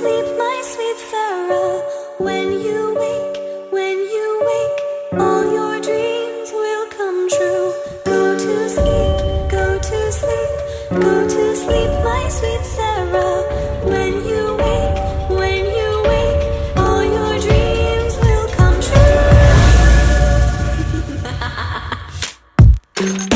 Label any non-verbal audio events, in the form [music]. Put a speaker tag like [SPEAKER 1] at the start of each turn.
[SPEAKER 1] sleep, my sweet Sarah. When you wake, when you wake, all your dreams will come true. Go to sleep, go to sleep, go to sleep, my sweet Sarah. When you wake, when you wake, all your dreams will come true. [laughs]